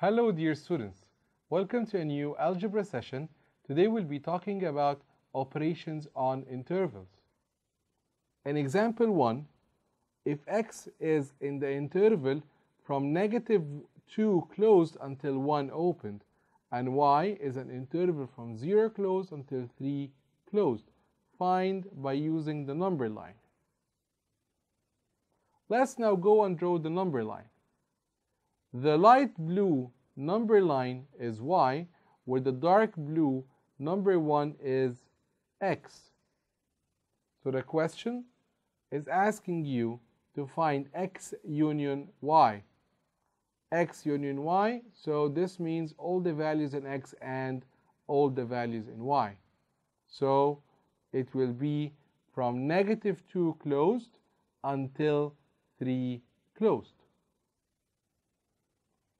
Hello dear students, welcome to a new algebra session. Today we'll be talking about operations on intervals. In example 1, if x is in the interval from negative 2 closed until 1 opened and y is an interval from 0 closed until 3 closed, find by using the number line. Let's now go and draw the number line. The light blue number line is y, where the dark blue number 1 is x. So the question is asking you to find x union y. x union y, so this means all the values in x and all the values in y. So it will be from negative 2 closed until 3 closed.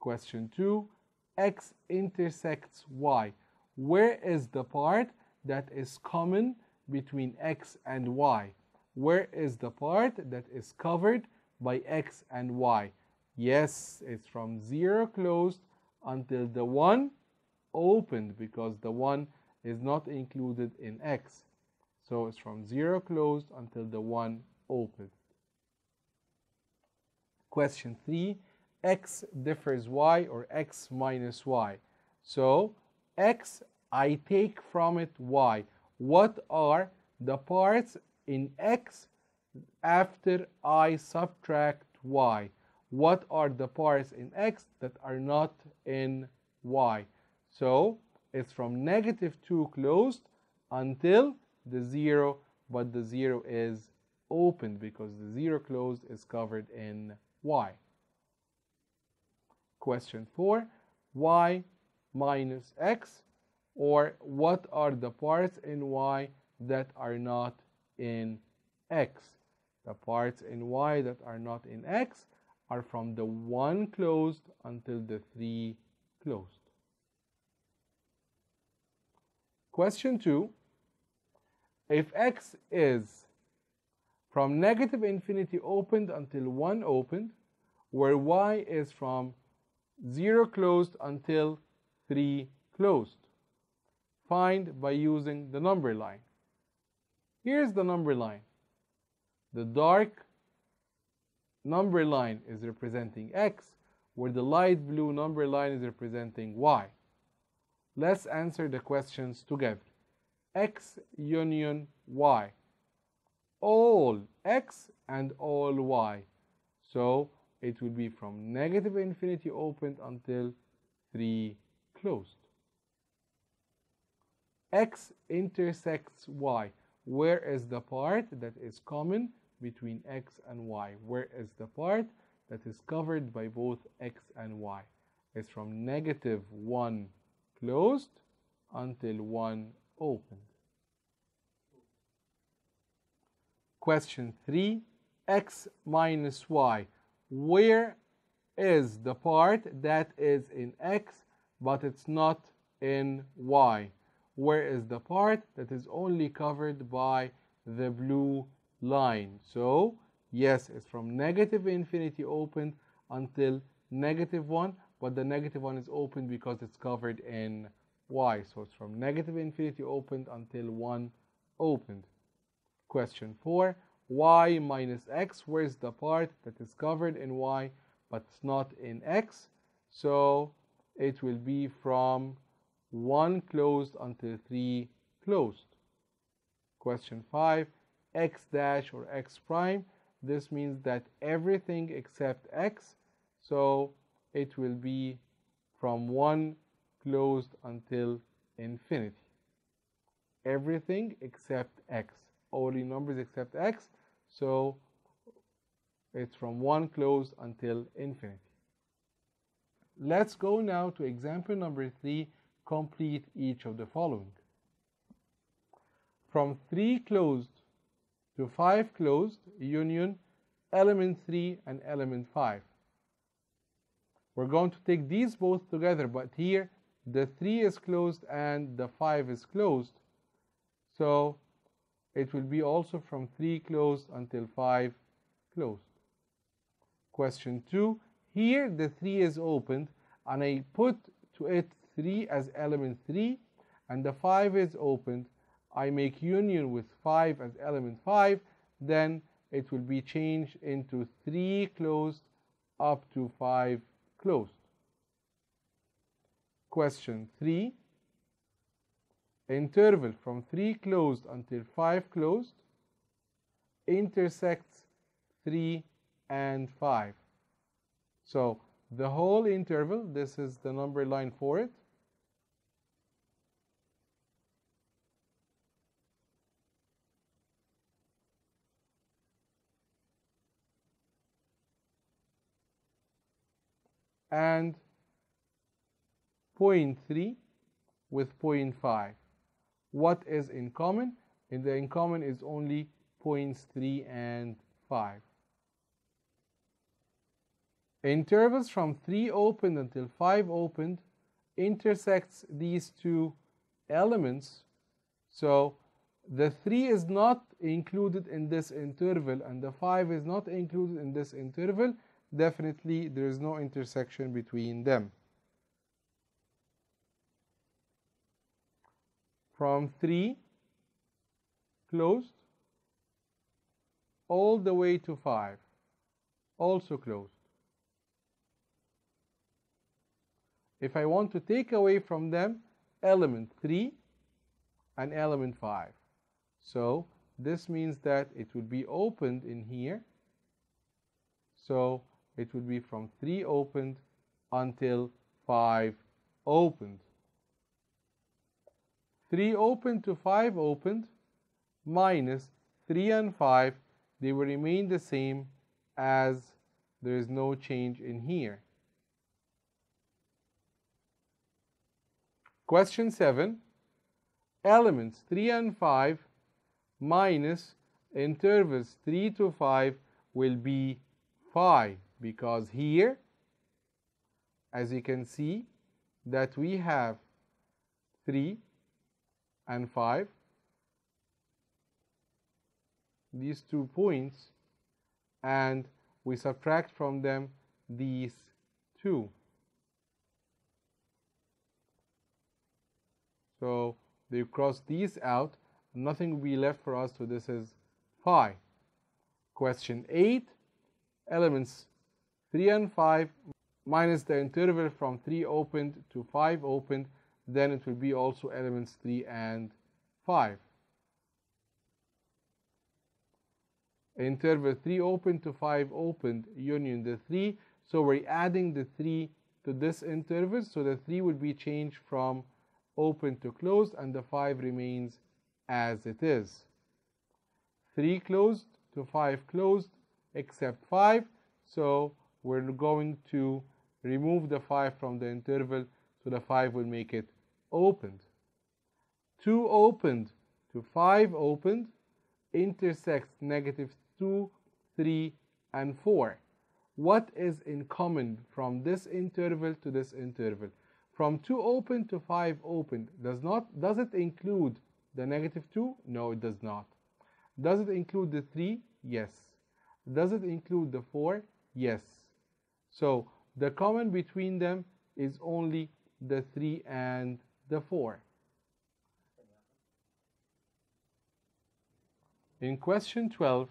Question 2. X intersects Y. Where is the part that is common between X and Y? Where is the part that is covered by X and Y? Yes, it's from 0 closed until the 1 opened because the 1 is not included in X. So it's from 0 closed until the 1 opened. Question 3 x differs y or x minus y. So x, I take from it y. What are the parts in x after I subtract y? What are the parts in x that are not in y? So it's from negative 2 closed until the 0, but the 0 is opened because the 0 closed is covered in y. Question 4. y minus x or what are the parts in y that are not in x? The parts in y that are not in x are from the 1 closed until the 3 closed. Question 2. If x is from negative infinity opened until 1 opened, where y is from 0 closed until 3 closed. Find by using the number line. Here's the number line. The dark number line is representing x, where the light blue number line is representing y. Let's answer the questions together. x union y. All x and all y. So it will be from negative infinity opened until 3 closed. x intersects y. Where is the part that is common between x and y? Where is the part that is covered by both x and y? It's from negative 1 closed until 1 opened. Question 3. x minus y where is the part that is in x but it's not in y? Where is the part that is only covered by the blue line? So, yes, it's from negative infinity open until negative 1, but the negative 1 is open because it's covered in y. So it's from negative infinity opened until 1 opened. Question 4 y minus x, where's the part that is covered in y but it's not in x? So it will be from 1 closed until 3 closed. Question 5, x dash or x prime. This means that everything except x, so it will be from 1 closed until infinity. Everything except x. Only numbers except x so it's from 1 closed until infinity. Let's go now to example number 3, complete each of the following. From 3 closed to 5 closed, union element 3 and element 5. We're going to take these both together, but here the 3 is closed and the 5 is closed. So it will be also from 3 closed until 5 closed. Question 2. Here the 3 is opened and I put to it 3 as element 3 and the 5 is opened, I make union with 5 as element 5, then it will be changed into 3 closed up to 5 closed. Question 3. Interval from 3 closed until 5 closed intersects 3 and 5. So the whole interval, this is the number line for it, and 0.3 with 0.5. What is in common? In the in common is only points 3 and 5. Intervals from 3 opened until 5 opened intersects these two elements. So the 3 is not included in this interval and the 5 is not included in this interval. Definitely there is no intersection between them. From 3 closed all the way to 5 also closed. if I want to take away from them element 3 and element 5. So this means that it would be opened in here. So it would be from 3 opened until 5 opened. 3 opened to 5 opened minus 3 and 5, they will remain the same as there is no change in here. Question 7. Elements 3 and phi minus intervals 3 to 5 will be 5 because here as you can see that we have 3 and 5 these two points and we subtract from them these two. So they cross these out, nothing will be left for us, so this is phi. Question 8, elements 3 and 5 minus the interval from 3 opened to 5 opened, then it will be also elements 3 and 5. Interval 3 open to 5 opened, union the 3, so we're adding the 3 to this interval, so the 3 would be changed from open to closed and the 5 remains as it is. 3 closed to 5 closed except 5 so we're going to remove the 5 from the interval so the 5 will make it opened. 2 opened to 5 opened intersects negative 2, 3 and 4. What is in common from this interval to this interval? From 2 open to 5 open does not does it include the negative 2? No, it does not. Does it include the 3? Yes. Does it include the 4? Yes. So the common between them is only the 3 and the 4. In question 12,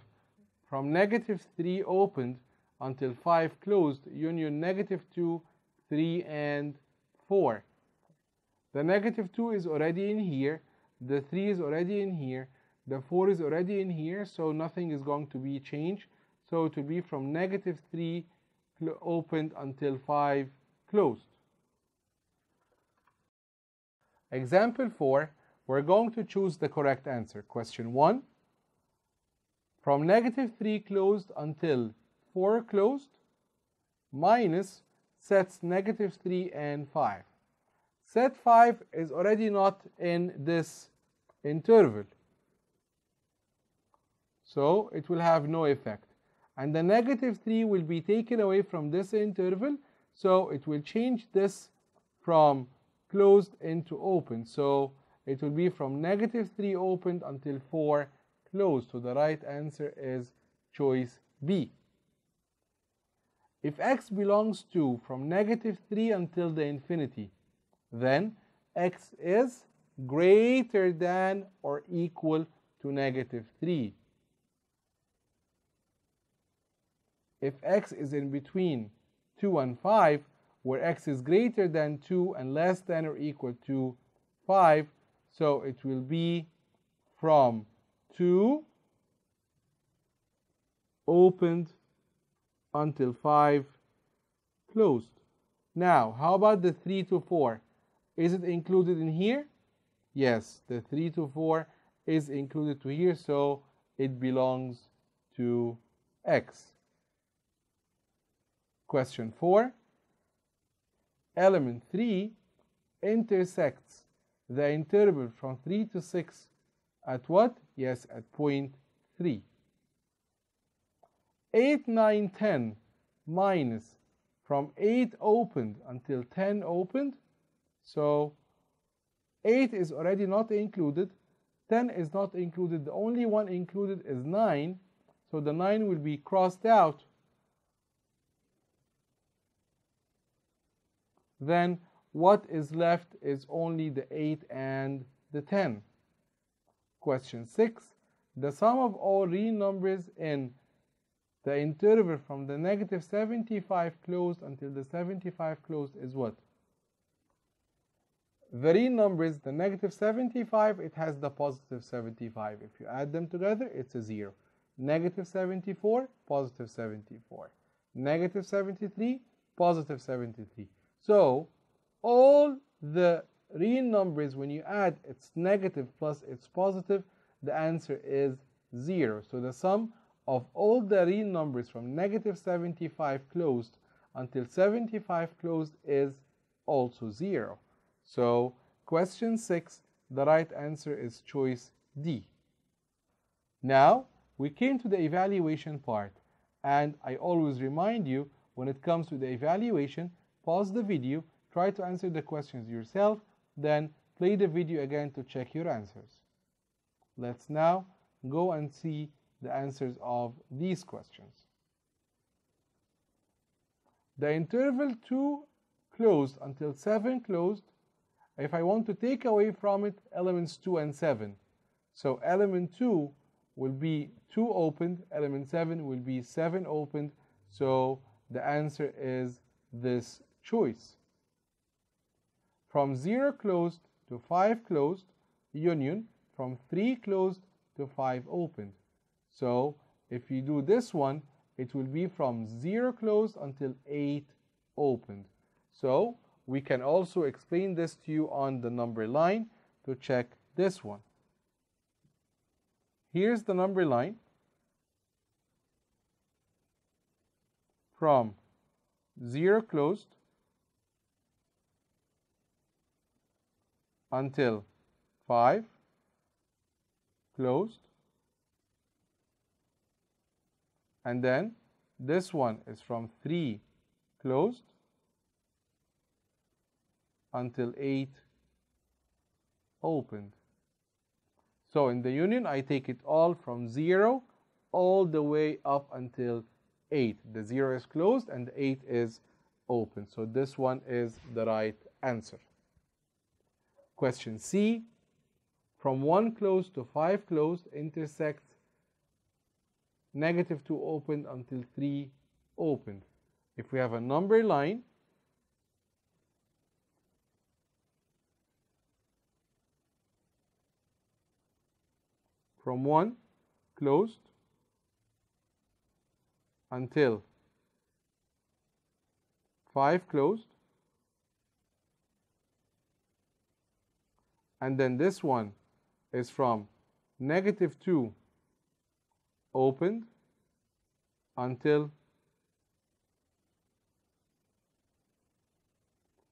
from negative 3 opened until 5 closed, union negative 2, 3, and 4. The negative 2 is already in here, the 3 is already in here, the 4 is already in here, so nothing is going to be changed. So it will be from negative 3 opened until 5 closed. Example 4, we're going to choose the correct answer. Question 1, from negative 3 closed until 4 closed, minus sets negative 3 and 5. Set 5 is already not in this interval. So it will have no effect. And the negative 3 will be taken away from this interval. So it will change this from closed into open. So it will be from negative 3 opened until 4 closed. So the right answer is choice B. if x belongs to from negative 3 until the infinity, then x is greater than or equal to negative 3. If x is in between 2 and 5, where x is greater than 2 and less than or equal to 5, so it will be from 2 opened until 5 closed. Now, how about the 3 to 4? Is it included in here? Yes, the 3 to 4 is included to here, so it belongs to x. Question 4. Element 3 intersects the interval from 3 to 6 at what? Yes, at point 3. 8, 9, 10 minus from 8 opened until 10 opened. So 8 is already not included. 10 is not included. The only one included is 9. So the 9 will be crossed out. Then what is left is only the 8 and the 10. Question 6. The sum of all real numbers in the interval from the negative 75 closed until the 75 closed is what? The real numbers, the negative 75, it has the positive 75. If you add them together, it's a 0. Negative 74, positive 74. Negative 73, positive 73. So, all the real numbers, when you add its negative plus its positive, the answer is 0. So the sum of all the real numbers from negative 75 closed until 75 closed is also 0. So question 6, the right answer is choice D. Now, we came to the evaluation part, and I always remind you, when it comes to the evaluation, pause the video, try to answer the questions yourself, then play the video again to check your answers. Let's now go and see the answers of these questions. The interval 2 closed until 7 closed, if I want to take away from it elements 2 and 7. So element 2 will be 2 opened, element 7 will be 7 opened, so the answer is this choice. From 0 closed to 5 closed, union, from 3 closed to 5 opened. So if you do this one, it will be from 0 closed until 8 opened. So we can also explain this to you on the number line to check this one. Here's the number line from 0 closed until 5 closed and then this one is from 3 closed until 8 opened. So in the union I take it all from 0 all the way up until 8. The 0 is closed and the 8 is open. So this one is the right answer. Question C. From 1 closed to 5 closed intersects negative 2 opened until 3 opened. If we have a number line, from 1 closed until 5 closed and then this one is from negative 2 opened until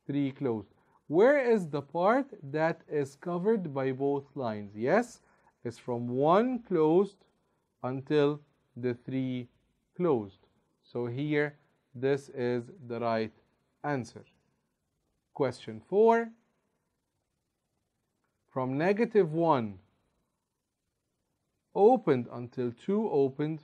3 closed. Where is the part that is covered by both lines? Yes, it's from 1 closed until the 3 closed. So here, this is the right answer. Question 4 from negative 1 opened until 2 opened,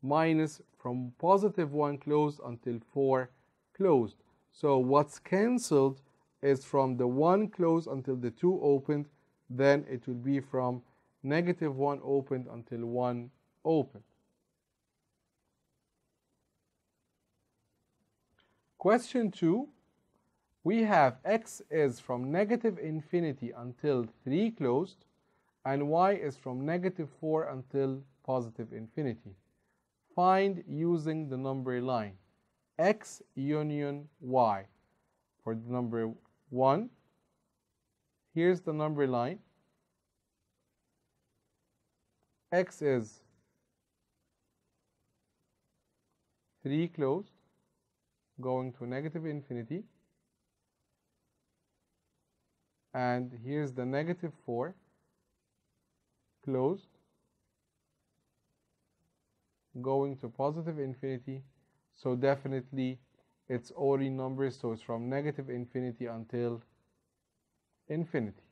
minus from positive 1 closed until 4 closed. So what's cancelled is from the 1 closed until the 2 opened, then it will be from negative 1 opened until 1 opened. Question 2, we have x is from negative infinity until 3 closed, and y is from negative 4 until positive infinity. Find using the number line x union y. For the number 1, here's the number line. x is 3 closed, going to negative infinity. And here's the negative 4 closed. Going to positive infinity. So definitely it's only numbers so it's from negative infinity until infinity.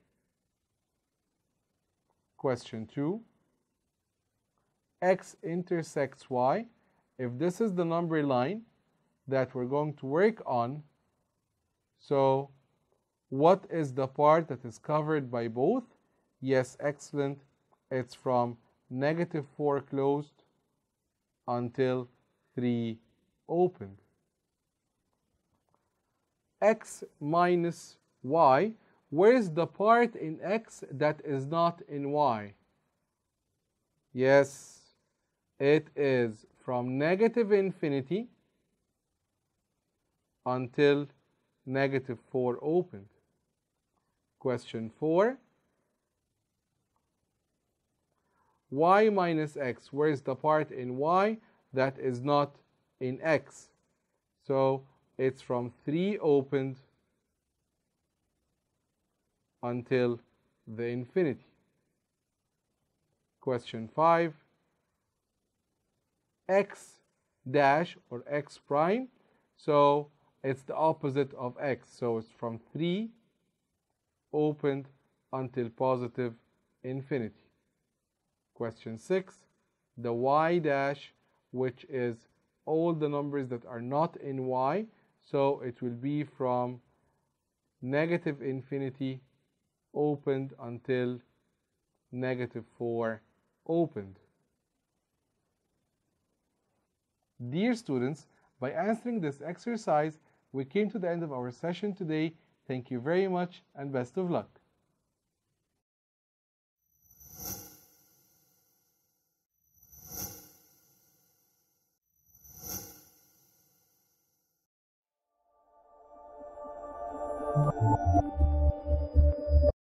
Question 2 x intersects y. If this is the number line that we're going to work on so what is the part that is covered by both yes excellent it's from negative 4 closed until 3 opened. x minus y, where is the part in x that is not in y? Yes, it is from negative infinity until negative 4 opened. Question 4. y minus x. Where is the part in y that is not in x? So it's from 3 opened until the infinity. Question 5. x dash or x prime. So it's the opposite of x. So it's from 3 opened until positive infinity. Question 6, the y dash, which is all the numbers that are not in y, so it will be from negative infinity opened until negative 4 opened. Dear students, by answering this exercise, we came to the end of our session today. Thank you very much and best of luck.